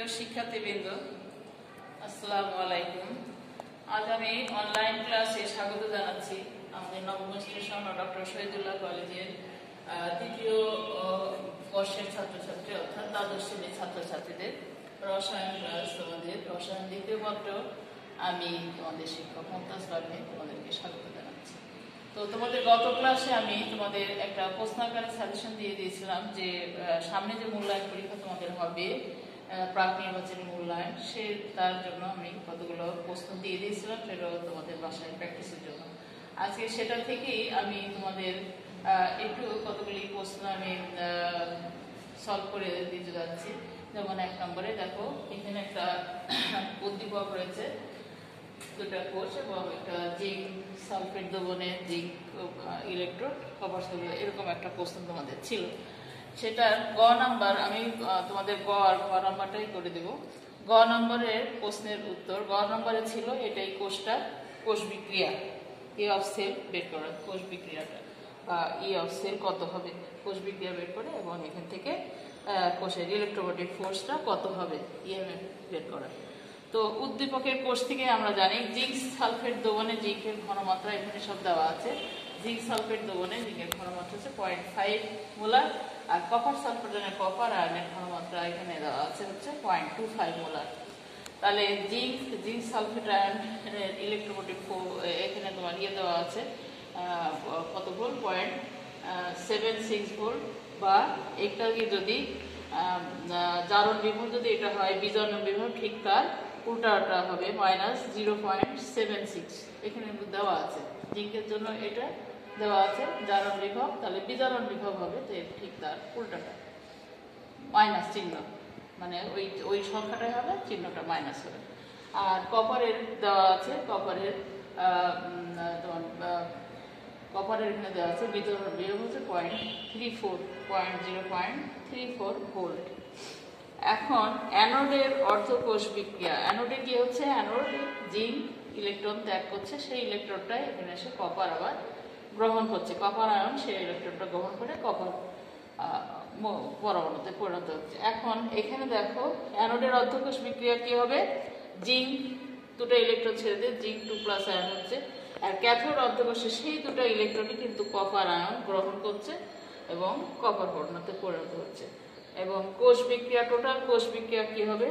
প্রিয় শিক্ষার্থীবৃন্দ, আসসালামু আলাইকুম। আজ আমি অনলাইন ক্লাসে স্বাগত জানাচ্ছি আমাদের নবম স্টেশন ডক্টর শহীদুল্লাহ কলেজের তৃতীয় বর্ষের ছাত্রছাত্রী অর্থাৎ দ্বাদশ শ্রেণির ছাত্রছাত্রীদের, রসায়ন ক্লাস তোমাদের, রসায়ন দ্বিতীয় পত্র আমি তোমাদের শিক্ষক মমতাজ রাখে তোমাদেরকে স্বাগত জানাচ্ছি। তো তোমাদের গত ক্লাসে আমি তোমাদের একটা প্রশ্নাকারে সাজেশন দিয়ে দিয়েছিলাম যে সামনে যে মূল্যায়ন পরীক্ষা তোমাদের হবে প্রাক নির্বাচনী মূল্যায়ন, সে তার জন্য আমি কতগুলো প্রশ্ন দিয়ে দিয়েছিলাম সেটাও তোমাদের বাসায় প্র্যাকটিসের জন্য। আজকে সেটা থেকেই আমি তোমাদের একটু কতগুলি প্রশ্ন আমি সলভ করে দিতে যাচ্ছি। যেমন এক নম্বরে, দেখো, এখানে একটা উদ্দীপক রয়েছে, দুটা কোষ এবং একটা জিঙ্ক, সালফেট দ্রবণে জিঙ্ক ইলেকট্রোড সালফেট এরকম একটা প্রশ্ন তোমাদের ছিল। সেটার গ নাম্বার, আমি তোমাদের গ আর ঘ নাম্বারটাই করে দেব। গ নম্বরের প্রশ্নের উত্তর, গ নম্বরে ছিল এটাই কোষটা, কোষ বিক্রিয়া, এ অফ সেল বের করা, কোষ বিক্রিয়াটা, বা ই অফ সেল কত হবে, কোষ বিক্রিয়া বের করে এবং এখান থেকে কোষের ইলেকট্রোমোটিভ ফোর্সটা কত হবে ইএমএফ বের করা। তো উদ্দীপকের কোষ থেকে আমরা জানি জিঙ্ক সালফেট দ্রবণে জিঙ্কের ঘনমাত্রা এখানে সব দেওয়া আছে। জিঙ্ক সালফেট দ্রবণে জিঙ্কের ঘনমাত্রা হচ্ছে পয়েন্ট ফাইভ মোলার আর কপার সালফেটের কপার আয়নের ঘনমাত্রা এখানে দেওয়া আছে হচ্ছে পয়েন্ট টু ফাইভ মোলার তাহলে জিঙ্ক জিঙ্ক সালফেট আয়নের ইলেকট্রোমোটিভ এখানে তোমার ইয়ে দেওয়া আছে কত volt point seven six volt বা একটাকে যদি জারণ বিভব যদি এটা হয়, বিজারণ বিভব ঠিক তার উল্টাটা হবে minus zero point seven six এখানে দেওয়া আছে। জিঙ্কের জন্য এটা দেওয়া আছে, জারণ বিভব। তাহলে বিজারণ বিভব হবে, তো এর ঠিক তার উল্টাটা। মাইনাস চিহ্ন। মানে ওই ওই সংখ্যাটাই হবে, চিহ্নটা মাইনাস হবে। আর কপারের দেওয়া আছে, কপারের কপারের এখানে দেওয়া আছে, বিতরণ বিয়োগ হচ্ছে point three four point zero point three four volt এখন অ্যানোডের অর্ধকোষ বিক্রিয়া। অ্যানোডে কি হচ্ছে? অ্যানোড জিঙ্ক ইলেকট্রন ত্যাগ করছে, সেই ইলেকট্রনটাই এখানে এসে কপার আবার গ্রহণ করছে কপার আয়ন সেই ইলেকট্রনটা গ্রহণ করে কপার পরমাণুতে পরিণত হচ্ছে। এখন এখানে দেখো, অ্যানোডের অর্ধকোষ বিক্রিয়া কি হবে? জিঙ্ক, দুটো ইলেকট্রন ছেড়ে দিয়ে জিঙ্ক টু প্লাস আয়ন হচ্ছে। আর ক্যাথোড অর্ধকোষে সেই দুটো ইলেকট্রনই কিন্তু কপার আয়ন গ্রহণ করছে এবং কপার পরিণতে পরিণত হচ্ছে। এবং কোষ বিক্রিয়া টোটাল কোষ বিক্রিয়া কি হবে?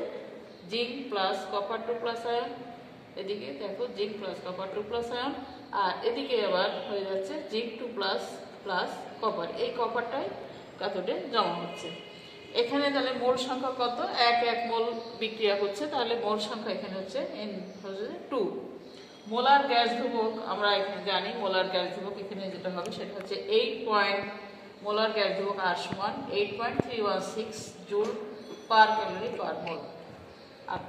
Zinc plus copper two plus ion এদিকে দেখো, zinc plus copper two plus ion আর এদিকে আবার হয়ে যাচ্ছে zinc two plus plus copper এই কপারটাই ক্যাথোডে জমা হচ্ছে। এখানে তাহলে মোল সংখ্যা কত? এক এক মোল বিক্রিয়া হচ্ছে, তাহলে মোল সংখ্যা এখানে হচ্ছে এন হচ্ছে টু মোলার গ্যাস ধ্রুবক, আমরা এখানে জানি মোলার গ্যাস ধ্রুবক এখানে যেটা হবে সেটা হচ্ছে এইট পয়েন্ট মোলার গ্যাস ধ্রুবক আর সমান eight point three one six joule per calorie per mole আর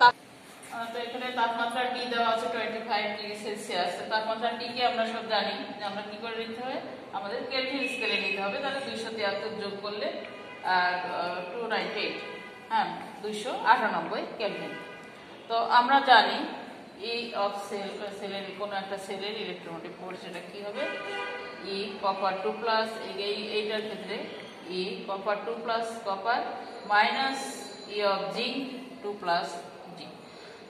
তো এখানে তাপমাত্রা টি দেওয়া আছে? টোয়েন্টি ফাইভ ডিগ্রি সেলসিয়াস তাপমাত্রা টি কে আমরা সব জানি? যে আমরা কি করে নিতে হবে আমাদের কেলভিন স্কেলে নিতে হবে। তাহলে দুইশো তিয়াত্তর যোগ করলে টু নাইনটি এইট হ্যাঁ দুইশো আটানব্বই কেলভিন তো আমরা জানি ই অফ সেল সেলের কোনো একটা সেলের ইলেকট্রোমোটিভ ফোর্স সেটা কি হবে? ই কপার টু প্লাস এই এইটার ক্ষেত্রে E copper two plus copper minus E of zinc two plus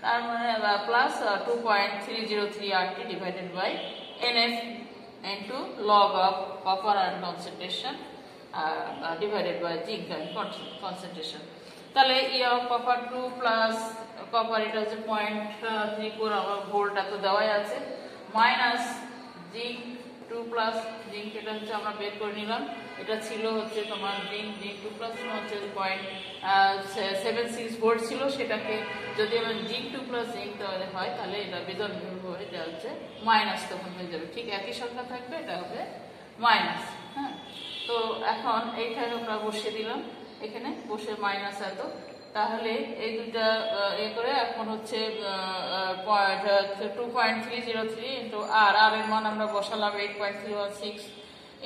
তার মানে plus two point three zero three R T divided by N F into log of copper ion concentration divided by zinc ion concentration তাহলে E of copper two plus copper এটা হচ্ছে point three four আমার ভোল্টটা তো দেওয়াই আছে। Minus zinc two plus zinc এটা হচ্ছে আমরা বের করে নিলাম। এটা ছিল হচ্ছে তোমার জিঙ্ক জিঙ্ক টু প্লাস হচ্ছে পয়েন্ট সেভেন সিক্স ভোল্ট ছিল, সেটাকে যদি আমার জিঙ্ক টু প্লাস জিঙ্ক তাহলে হয়, তাহলে এটা বিদন হয়ে এটা হচ্ছে মাইনাস তখন হয়ে যাবে। ঠিক একই সংখ্যা থাকবে, এটা হবে মাইনাস হ্যাঁ? তো এখন এইখানে আমরা বসিয়ে দিলাম, এখানে বসে মাইনাস এত। তাহলে এই দুটা এ করে এখন হচ্ছে two point three zero three into R R এর মান আমরা বসালাম eight point three one six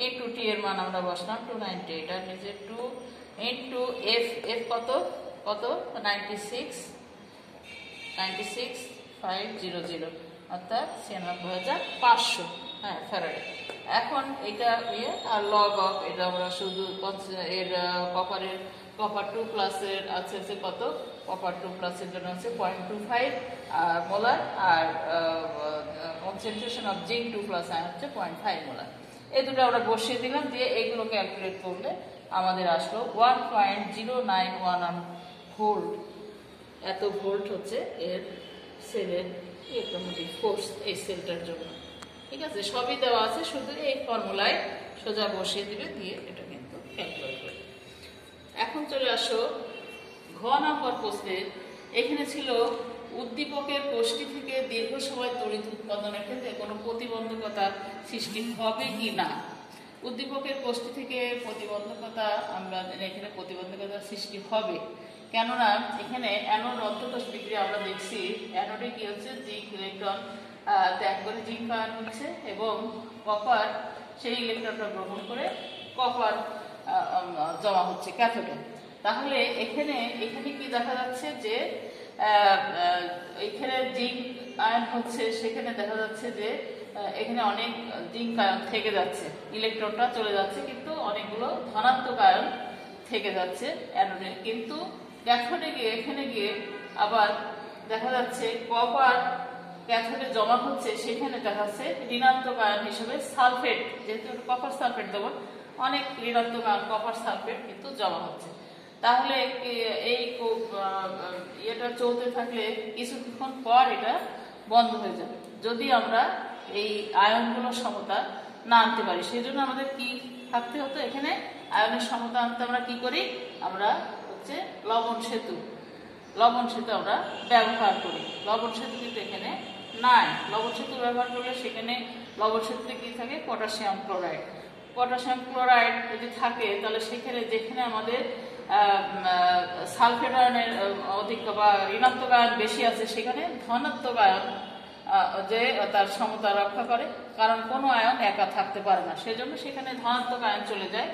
into T এর মান আমরা বসলাম টু নাইনটি আর নিচে টু ইন্টু এফ এফ কত? কত? Ninety six ninety six five zero zero অর্থাৎ ছিয়ানব্বই হাজার পাঁচশো। হ্যাঁ ফ্যারাডে এখন এটা ইয়ে আর লগ অফ এটা আমরা শুধু এর কপারের কপার টু প্লাসের আছে হচ্ছে কত? কপার টু প্লাসের জন্য আছে পয়েন্ট টু ফাইভ আর molar R concentration of zinc two plus হচ্ছে পয়েন্ট ফাইভ মোলার এই দুটো আমরা বসিয়ে দিলাম, দিয়ে এগুলো ক্যালকুলেট করলে আমাদের আসলো one point zero nine one volt এত ভোল্ট হচ্ছে এর সেলের ইলেকট্রোমেটিক ফোর্স এই সেলটার জন্য। ঠিক আছে? সবই দেওয়া আছে, শুধু এই ফর্মুলায় সোজা বসিয়ে দিবে, দিয়ে এটা কিন্তু ক্যালকুলেট করবে। এখন চলে আসো ঘ নম্বর প্রশ্নে। এখানে ছিল উদ্দীপকের কোষ্ঠী থেকে দীর্ঘ সময় তড়িৎ উৎপাদনের ক্ষেত্রে কোনো প্রতিবন্ধকতা সৃষ্টি হবে কি না? উদ্দীপকের কোষ্ঠী থেকে প্রতিবন্ধকতা আমরা এখানে প্রতিবন্ধকতা সৃষ্টি হবে। কেননা এখানে অ্যানোড অর্থকোষ বিক্রিয়া আমরা দেখছি। অ্যানোডে কি হচ্ছে? জিঙ্ক ইলেকট্রন ত্যাগ করে জিঙ্ক আয়ন হচ্ছে এবং কপার, সেই ইলেকট্রনটা গ্রহণ করে কপার জমা হচ্ছে ক্যাথোডে তাহলে এখানে এখানে কি দেখা যাচ্ছে যে এখানে জিঙ্ক আয়ন হচ্ছে, সেখানে দেখা যাচ্ছে যে এখানে অনেক জিঙ্ক আয়ন থেকে যাচ্ছে। ইলেকট্রনটা চলে যাচ্ছে, কিন্তু অনেকগুলো ধনাত্মক আয়ন থেকে যাচ্ছে অ্যানোডে। কিন্তু ক্যাথোডে গিয়ে, এখানে গিয়ে আবার দেখা যাচ্ছে কপার ক্যাথোডে জমা হচ্ছে, সেখানে দেখা যাচ্ছে ঋণাত্মক আয়ন হিসেবে সালফেট, যেহেতু কপার সালফেট দেবো, অনেক ঋণাত্মক আয়ন, কপার সালফেট কিন্তু জমা হচ্ছে। তাহলে এই ইয়েটা চলতে থাকলে কিছুক্ষণ পর এটা বন্ধ হয়ে যাবে। যদি আমরা এই আয়নগুলোর সমতা না আনতে পারি সেই জন্য আমাদের কি থাকতে হতো? এখানে আয়নের সমতা আনতে আমরা কি করি? আমরা হচ্ছে লবণ সেতু। লবণ সেতু আমরা ব্যবহার করি। লবণ সেতু কিন্তু এখানে নাই। লবণ সেতু ব্যবহার করলে সেখানে লবণ সেতুতে কি থাকে? Potassium chloride. পটাশিয়াম ক্লোরাইড যদি থাকে, তাহলে সেখানে যেখানে আমাদের সালফেট আয়নের অধিক বা ঋণাত্মক আয়ন বেশি আছে সেখানে, ধনাত্মক আয়ন যে তার সমতা রক্ষা করে, কারণ কোনো আয়ন একা থাকতে পারে না। সেজন্য সেখানে ধনাত্মক আয়ন চলে যায়,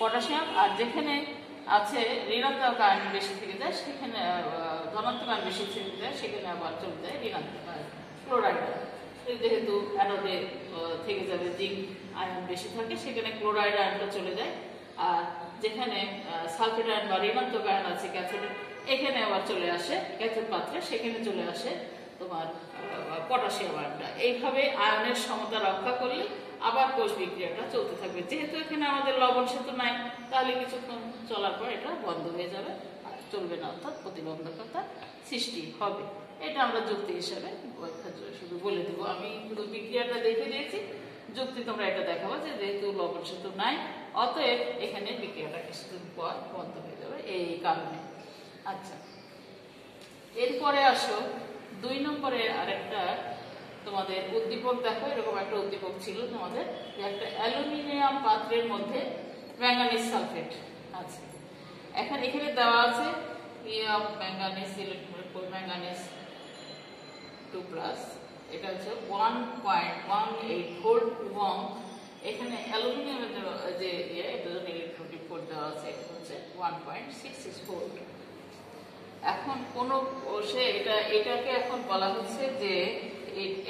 পটাশিয়াম, আর যেখানে আছে ঋণাত্মক আয়ন বেশি থেকে যায়, সেখানে ধনাত্মক আয়ন বেশি থেকে যায়, সেখানে আবার চলে যায় ঋণাত্মক আয়ন, ক্লোরাইড যেহেতু অ্যানোডে থেকে যাবে জিঙ্ক আয়ন বেশি থাকে, সেখানে ক্লোরাইড আয়নটা চলে যায়, আর যেখানে সালফেট আয়ন বা ঋণাত্মক আয়ন আছে ক্যাথোডে এখানে আবার চলে আসে, ক্যাথোড পাত্রে সেখানে চলে আসে তোমার পটাশিয়াম আয়নটা। এইভাবে আয়নের সমতা রক্ষা করলে আবার কোষ বিক্রিয়াটা চলতে থাকবে। যেহেতু এখানে আমাদের লবণ সেতু নাই, তাহলে কিছুক্ষণ চলার পর এটা বন্ধ হয়ে যাবে, আর চলবে না, অর্থাৎ প্রতিবন্ধকতা সৃষ্টি হবে। এটা আমরা যুক্তি হিসাবে শুধু বলে দেবো। আমি শুধু বিক্রিয়াটা দেখে দিয়েছি, যুক্তি তোমরা এটা দেখাবো যে যেহেতু লবণ সেতু নাই অতএব এখানে বিক্রিয়াটা কিছুদিন পর বন্ধ হয়ে যাবে এই কারণে। আচ্ছা এরপরে আসো। দুই নম্বরে আরেকটা তোমাদের উদ্দীপক দেখো, এরকম একটা উদ্দীপক ছিল তোমাদের যে একটা অ্যালুমিনিয়াম পাত্রের মধ্যে ম্যাঙ্গানিজ সালফেট আছে। এখন এখানে দেওয়া আছে ম্যাঙ্গানিজ ম্যাঙ্গানিজ টু প্লাস, এটা হচ্ছে one point one eight volt এবং এখানে অ্যালুমিনিয়ামের যে ইয়ে এটা জন্য ইলেকট্রনিক কোড দেওয়া আছে হচ্ছে one point six six volt এখন কোন কোষে এটা, এটাকে এখন বলা হচ্ছে যে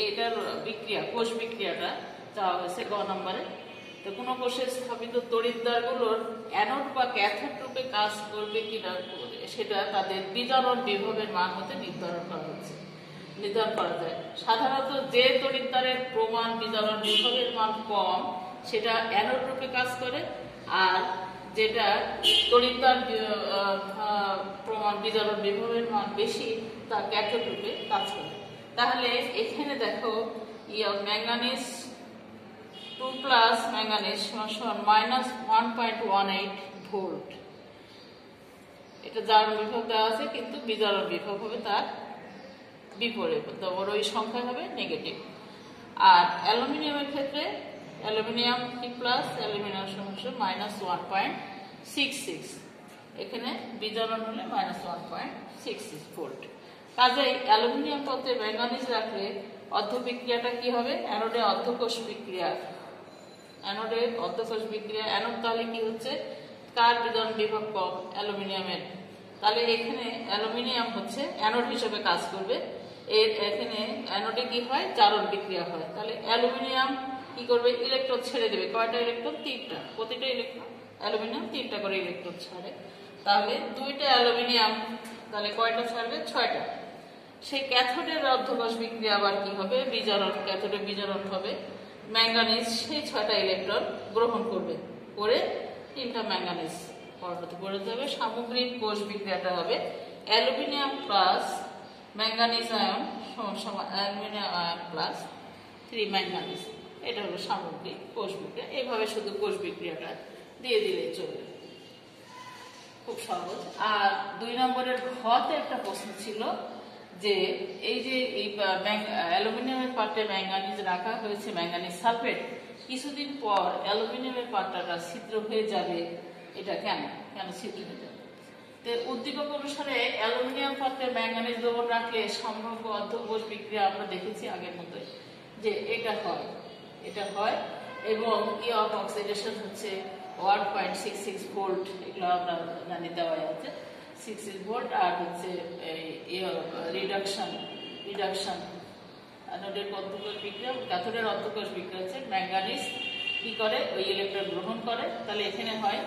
এটার বিক্রিয়া, কোষ বিক্রিয়াটা চাওয়া হয়েছে গ নম্বরে। তো কোনো কোষে স্থাপিত তড়িৎদ্বারগুলোর অ্যানোড বা ক্যাথোড রূপে কাজ করবে কিনা, সেটা তাদের বিতরণ বিভবের মান হতে নির্ধারণ করা হচ্ছে। নির্ধারণ করা যায়। সাধারণত যে তড়িৎদ্বারের প্রমাণ বিতরণ বিভবের মান কম সেটা অ্যানোড রূপে কাজ করে আর যেটা আহ, প্রমাণ বিতরণ বিভবের মান বেশি তা ক্যাথোড রূপে কাজ করে। তাহলে এখানে দেখো ইয়া ম্যাঙ্গানিজ টু প্লাস ম্যাঙ্গানিজ সমান minus one point one eight volt. এটা জারণ বিভব দেওয়া আছে কিন্তু বিজারণ বিভব হবে তার বিপরীত তারপর ওই সংখ্যা হবে নেগেটিভ। আর অ্যালুমিনিয়ামের ক্ষেত্রে অ্যালুমিনিয়াম কি প্লাস অ্যালুমিনিয়াম সমস্যা minus one point six six এখানে বিজারণ হলে minus one point six six volt কাজেই অ্যালুমিনিয়াম পথে ম্যাঙ্গানিজ রাখলে অর্ধ বিক্রিয়াটা কি হবে? অ্যানোডে অর্ধকোষ বিক্রিয়া। অ্যানোডে অর্ধকোষ বিক্রিয়া। অ্যানোড তাহলে কি হচ্ছে? কার বিতরণ বিভব কম অ্যালুমিনিয়ামের। তাহলে এখানে অ্যালুমিনিয়াম হচ্ছে অ্যানোড হিসেবে কাজ করবে। এর এখানে অ্যানোডে কি হয়? জারণ বিক্রিয়া হয়। তাহলে অ্যালুমিনিয়াম কি করবে? ইলেকট্রন ছেড়ে দেবে। কয়টা ইলেকট্রন তিনটা। প্রতিটা ইলেকট্রন অ্যালুমিনিয়াম তিনটা করে ইলেকট্রন ছাড়ে। তাহলে দুইটা অ্যালুমিনিয়াম তাহলে কয়টা ছাড়বে? ছয়টা। সেই ক্যাথোডের অর্ধকোষ বিক্রিয়া আবার কি হবে? বিজারণ ক্যাথোডের বিজারণ হবে। ম্যাঙ্গানিজ সেই ছয়টা ইলেকট্রন গ্রহণ করবে। করে তিনটা ম্যাঙ্গানিজ পরবর্তী হবে সামগ্রিক কোষ বিক্রিয়াটা হবে অ্যালুমিনিয়াম প্লাস ম্যাঙ্গানিজ আয়ন সমান aluminium ion plus three manganese এটা হলো সামগ্রিক কোষ বিক্রিয়া। এইভাবে শুধু কোষ বিক্রিয়াটা দিয়ে দিলেই চলবে। খুব সহজ। আর দুই নম্বরের ঘতে একটা প্রশ্ন ছিল যে, এই যে এই অ্যালুমিনিয়ামের পাত্রে ম্যাঙ্গানিজ রাখা হয়েছে, ম্যাঙ্গানিজ সালফেট, কিছুদিন পর অ্যালুমিনিয়ামের পাত্রটা ছিদ্র হয়ে যাবে, এটা কেন? কেন ছিদ্র হয়ে যাবে? তো উদ্দীপক অনুসারে অ্যালুমিনিয়াম পাত্রে ম্যাঙ্গানিজ দ্রবণ রাখলে সম্ভাব্য অর্ধকোষ বিক্রিয়া আমরা দেখেছি আগের মতোই, যে এটা হয়। এটা হয় এবং ই অফ অক্সিডেশন হচ্ছে one point six six volt এগুলো আমরা জানি দেওয়া আছে। সিক্স সিক্স ভোল্ট আর হচ্ছে রিডাকশন রিডাকশন অ্যানোডের অর্ধকোষ বিক্রিয়া? ক্যাথোডের অর্ধকোষ বিক্রিয়া হচ্ছে ম্যাঙ্গানিজ কি করে? ওই ইলেকট্রন গ্রহণ করে। তাহলে এখানে হয়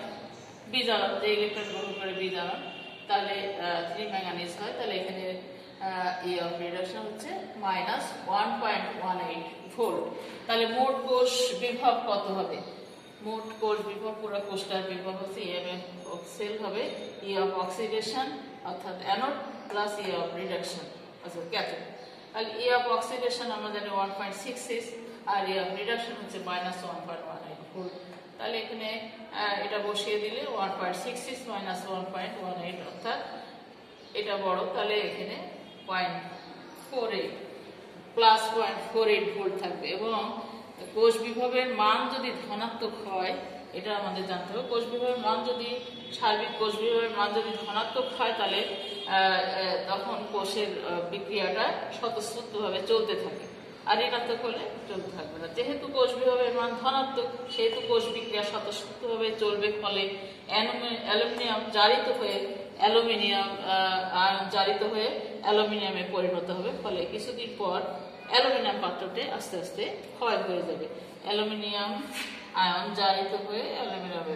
বিজারণ যে ইলেকট্রন গ্রহণ করে বিজারণ তাহলে থ্রি ম্যাঙ্গানিজ হয়। তাহলে এখানে ই অফ রিডাকশন হচ্ছে minus one point one eight volt তাহলে মোট কোষ বিভব কত হবে? মোট কোষ বিভব, পুরো কোষটার বিভব হচ্ছে ইএমএফ অফ সেল হবে। ই অফ অক্সিডেশন অর্থাৎ anode plus E of reduction অর্থাৎ ক্যাথোড তাহলে ই অফ অক্সিডেশন আমরা জানি ওয়ান পয়েন্ট সিক্স সিক্স আর ই অফ রিডাকশন হচ্ছে minus one point one eight তাহলে এখানে এটা বসিয়ে দিলে one point six six minus one point one eight অর্থাৎ এটা বড়। তাহলে এখানে point four eight plus point four eight volt থাকবে। এবং কোষ বিভবের মান যদি ধনাত্মক হয়, এটা আমাদের জানতে হবে। কোষ বিভবের মান যদি, সার্বিক কোষ বিভবের মান যদি ধনাত্মক হয়, তাহলে তখন কোষের বিক্রিয়াটা স্বতঃস্ফূর্তভাবে চলতে থাকে। আর ঋণাত্মক হলে চলতে থাকবে না। যেহেতু কোষ বিভবের মান ধনাত্মক, সেহেতু কোষ বিক্রিয়া স্বতঃস্ফূর্তভাবে চলবে। ফলে অ্যালুমিনিয়াম জারিত হয়ে, অ্যালুমিনিয়াম জারিত হয়ে অ্যালুমিনিয়ামে পরিণত হবে, ফলে কিছুদিন পর অ্যালুমিনিয়াম পাত্রটি আস্তে আস্তে ক্ষয় হয়ে যাবে। অ্যালুমিনিয়াম আয়ন জারিত হয়ে অ্যালুমিনিয়ামে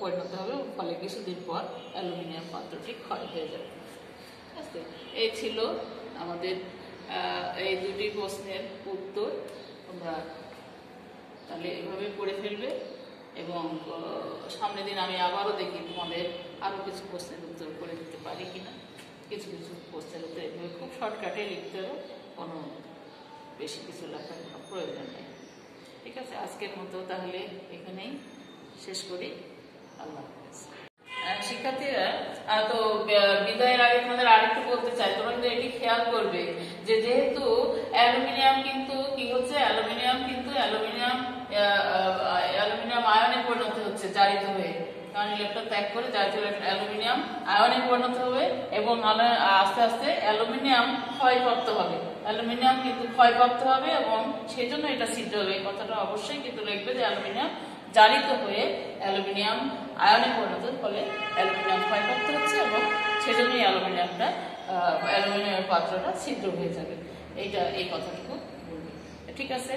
পরিণত হবে, ফলে কিছুদিন পর অ্যালুমিনিয়াম পাত্রটি ক্ষয় হয়ে যাবে। এই ছিল আমাদের এই দুটি প্রশ্নের উত্তর। তোমরা তাহলে এভাবে পড়ে ফেলবে এবং সামনের দিন আমি আবারও দেখি তোমাদের আরও কিছু প্রশ্নের উত্তর করে দিতে পারি কিনা। কিছু কিছু প্রশ্নের উত্তর এভাবে খুব শর্টকাটে লিখতে হবে, কোনো বেশি কিছু লেখার প্রয়োজন নেই। ঠিক আছে, আজকের মতো তাহলে এখানেই শেষ করি। আল্লাহ হাফেজ। শিক্ষার্থীরা তো বিদায়ের আগে তোমাদের আরেকটু বলতে চাই, তোমরা কিন্তু এটি খেয়াল করবে যে যেহেতু অ্যালুমিনিয়াম কিন্তু কি হচ্ছে? অ্যালুমিনিয়াম কিন্তু অ্যালুমিনিয়াম অ্যালুমিনিয়াম আয়নে পরিণত হচ্ছে, জারিত হয়ে। কারণ ইলেকট্রন ত্যাগ করে জারিত অ্যালুমিনিয়াম আয়নে পরিণত হবে এবং আস্তে আস্তে অ্যালুমিনিয়াম ক্ষয়প্রাপ্ত হবে। অ্যালুমিনিয়াম কিন্তু ক্ষয়প্রাপ্ত হবে এবং সেই জন্য এটা সিদ্ধ হবে। এই কথাটা অবশ্যই কিন্তু লিখবে যে অ্যালুমিনিয়াম জারিত হয়ে অ্যালুমিনিয়াম আয়নে পরিণত ফলে অ্যালুমিনিয়াম ক্ষয়প্রাপ্ত হচ্ছে এবং সেজন্যই অ্যালুমিনিয়ামটা অ্যালুমিনিয়ামের পাত্রটা ছিদ্র হয়ে যাবে। এইটা এই কথাটুকু বলবে। ঠিক আছে?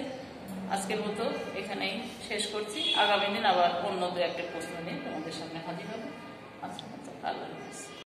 আজকের মতো এখানেই শেষ করছি। আগামী দিন আবার অন্য দু একটা প্রশ্ন নিয়ে তোমাদের সামনে হাজির হবে। আচ্ছা ভালো হাফিজ।